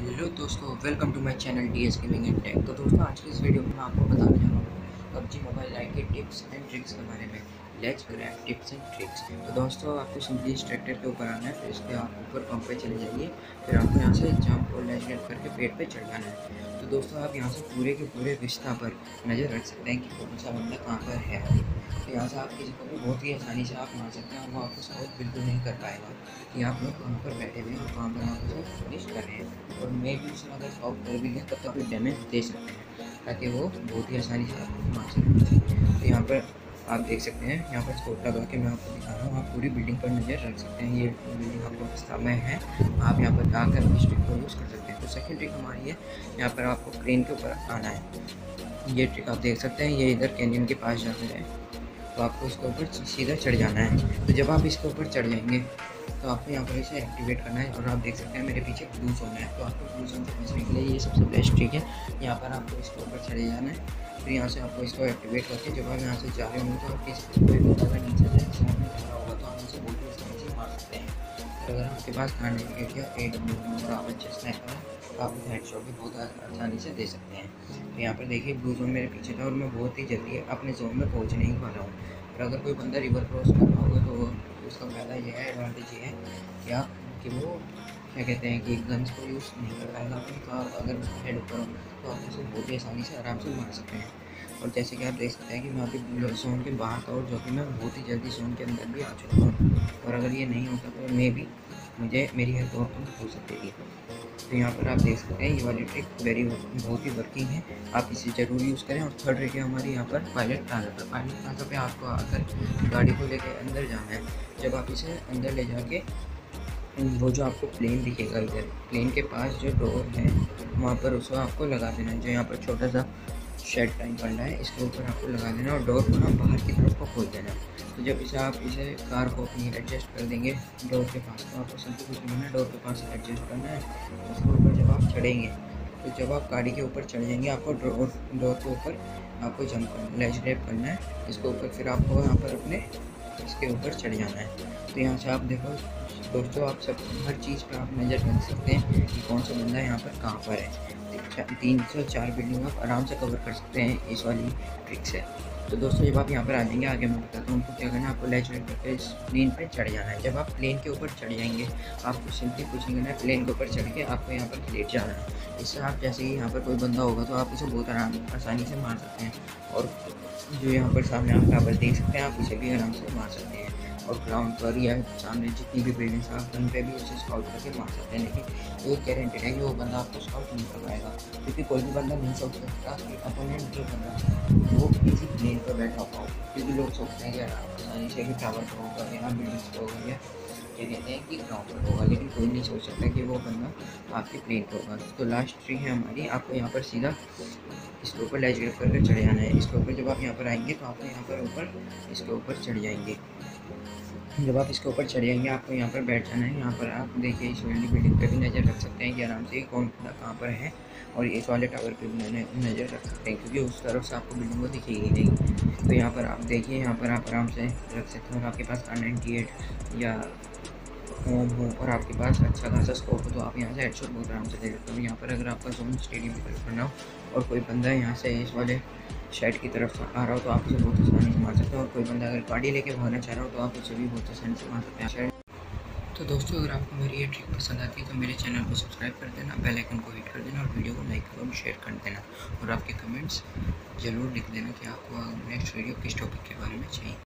Hello दोस्तों welcome to my channel D S gaming and tech तो दोस्तों, आज की इस वीडियो में मैं आपको बताने जा रहा हूँ पबजी मोबाइल लाइट के टिप्स एंड ट्रिक्स के बारे में। Let's grab tips and tricks तो दोस्तों, आपको सिंपली इस ट्रैक्टर के ऊपर आना है, फिर इसके आप ऊपर पंप पे चले जाइए, फिर आपको यहाँ से जंप और लैच गेट करके पेड़ पे चढ़ जाना है। तो दोस्तों, आप यहाँ से पूरे के पूरे रिश्ता पर नज़र रख सकते हैं कि कौन सा बंदा कहाँ पर है। तो यहाँ से आप किसी को भी बहुत ही आसानी से आप मार सकते हैं वो आपको सपोर्ट बिल्कुल नहीं कर पाएगा कि आप लोग कहाँ पर बैठे हुए हैं कहाँ पर आप फिनिश कर रहे हैं। और मे भी उसे अगर सॉल्व कर भी लें तब तक भी डैमेज दे सकते हैं, ताकि वो बहुत ही आसानी से आपको मार सकें। तो यहाँ पर आप देख सकते हैं, यहाँ पर स्कोप लगा के मैं आपको दिखा रहा हूँ। आप पूरी बिल्डिंग पर नज़र रख सकते हैं। ये बिल्डिंग आपको रास्ता में है। आप यहाँ पर आकर इस ट्रिक को यूज़ कर सकते हैं। तो सेकेंड ट्रिक हमारी है, यहाँ पर आपको क्रेन के ऊपर आना है। ये ट्रिक आप देख सकते हैं, ये इधर कैनियन के पास जाकर है। तो आपको इसके ऊपर सीधा चढ़ जाना है। तो जब आप इसके ऊपर चढ़ जाएँगे तो आपको यहाँ पर इसे एक्टिवेट करना है और आप देख सकते हैं मेरे पीछे ब्लू जोन है। तो आपको ब्लू जोन से बचने के लिए ये सबसे बेस्ट ट्रिक है। यहाँ पर आपको इसके ऊपर चढ़े जाना है। फिर यहाँ से आपको इसको एक्टिवेट करके जब आप यहाँ से जा रहे होंगे तो आप नीचे से आपने होगा तो आप उनसे बहुत ही आसानी से मार सकते हैं। अगर आपके पास खाने के लिए ए डब्ल्यू आप अच्छे है तो आप हेड शॉट भी बहुत आसानी से दे सकते हैं। तो यहाँ पर देखिए ब्लू जोन मेरे पीछे था और मैं बहुत ही जल्दी अपने जोन में पहुँचने ही वाला हूँ। और अगर कोई बंदा रिवर क्रॉस कर रहा होगा तो उसका फ़ायदा यह है एडवांटेज ये है क्या कि वो, क्या कहते हैं कि गन्स को यूज़ नहीं कर पाएगा अपने आप अगर हेड ऊपर तो आप उसे बहुत ही आसानी से आराम से मार सकते हैं। और जैसे कि आप देख सकते हैं कि मैं अभी जोन के बाहर था और जो कि मैं बहुत ही जल्दी जोन के अंदर भी आ चुका हूँ। और अगर ये नहीं होता तो मे भी, मुझे, मेरी हेल्थ और कम हो सकती थी। तो यहाँ पर आप देख सकते हैं, ये वाली ट्रिक वेरी बहुत ही वर्किंग है। आप इसे ज़रूर यूज़ करें और थर्ड ट्रिक है हमारी यहाँ पर पायलट प्लाजा पर पायलट प्लाजा पे आपको आकर गाड़ी को लेकर अंदर जाना है। जब आप इसे अंदर ले जाके वो जो आपको प्लेन दिखेगा इधर प्लेन के पास जो डोर है, वहाँ पर उसको आपको लगा देना है। जो यहाँ पर छोटा सा शेड टाइप बन रहा है, इसके ऊपर आपको लगा देना और डोर को ना बाहर की तरफ़ को खोल देना तो जब इसे आप इसे कार को अपनी एडजस्ट कर देंगे डोर के पास तो आपको सिंपल कुछ नहीं है डोर के पास एडजस्ट करना है। उसके ऊपर जब आप चढ़ेंगे तो जब आप गाड़ी के ऊपर चढ़ जाएँगे, आपको डोर डोर के ऊपर आपको जंप करना लेज करना है। इसके ऊपर फिर आपको यहाँ पर अपने, इसके ऊपर चढ़ जाना है। तो यहाँ से आप देखो दोस्तों, आप सब हर चीज़ पर आप नज़र रख सकते हैं कि कौन सा बंदा यहाँ पर कहाँ पर है। तीन सौ चार बिल्डिंग आप आराम से कवर कर सकते हैं इस वाली ट्रिक से। तो दोस्तों, जब आप यहाँ पर आ जाएँगे, आगे मैं बताता हूँ उनको क्या करना है, आपको लेच करके इस प्लेन पर चढ़ जाना है। जब आप प्लेन के ऊपर चढ़ जाएँगे, आपको सिंपली पूछेंगे ना प्लेन के ऊपर चढ़ के आपको यहाँ पर लेट जाना है। इससे आप, जैसे ही यहाँ पर कोई बंदा होगा तो आप उसे बहुत आराम, आसानी से मार सकते हैं। और जो यहाँ पर सामने आप टावर देख सकते हैं, आप उसे भी आराम से मार सकते हैं। और ग्राउंड पर या सामने जितनी भी बिल्डिंग्स आप उन पर भी उसे स्काउट करके मार सकते हैं। लेकिन ये गारंटेड है कि वो बंदा आपको स्काउट नहीं कर पाएगा क्योंकि कोई भी बंदा नहीं सोच सकता कि अपोनेंट जो बंदा वो किसी प्लेन पर बैठा हुआ क्योंकि लोग सोचते हैं कि आसानी से कि टावर पर होगा या बिल्डिंग्स पर होगा या क्या कहते हैं कि ग्राउंड पर होगा। लेकिन कोई नहीं सोच सकता कि वो बंदा आपके प्लेन पर होगा। तो लास्ट ट्री है हमारी। आपको यहाँ पर सीधा इसके ऊपर लेज ग्रेप करके चढ़ जाना है। इसके ऊपर जब आप यहाँ पर आएँगे तो आपको यहाँ पर ऊपर इसके ऊपर चढ़ जाएँगे। जब आप इसके ऊपर चढ़ जाएँगे, आपको यहाँ पर बैठ जाना है। यहाँ पर आप देखिए, इस वाली बिल्डिंग पर भी नज़र रख सकते हैं कि आराम से कौन कहाँ पर है और इस वाले टावर पर भी नज़र रख सकते हैं, क्योंकि उस तरफ़ से आपको बिल्डिंग को दिखेगी नहीं। तो यहाँ पर आप देखिए, यहाँ पर आप आराम से रख सकते हैं। और आपके पास आर नाइन्टी एट या होम हो और आपके पास अच्छा खासा स्कोप हो तो आप यहाँ से हेडशॉट बहुत आराम से दे सकते हो। यहाँ पर अगर आपका जोन स्टेडियम की तरफ़ करना हो और कोई बंदा यहाँ से इस वाले शेड की तरफ़ आ रहा हो तो आप उसे बहुत आसानी से मार सकते हो। और कोई बंदा अगर गाड़ी लेके भागना चाह रहा हो तो आप उसे भी बहुत आसानी से मार सकते हैं। तो दोस्तों, अगर आपको मेरी ये ट्रिक पसंद आती है तो मेरे चैनल को सब्सक्राइब कर देना बेल आइकन को हिट कर देना और वीडियो को लाइक और शेयर कर देना। और आपके कमेंट्स ज़रूर लिख देना कि आपको नेक्स्ट वीडियो किस टॉपिक के बारे में चाहिए।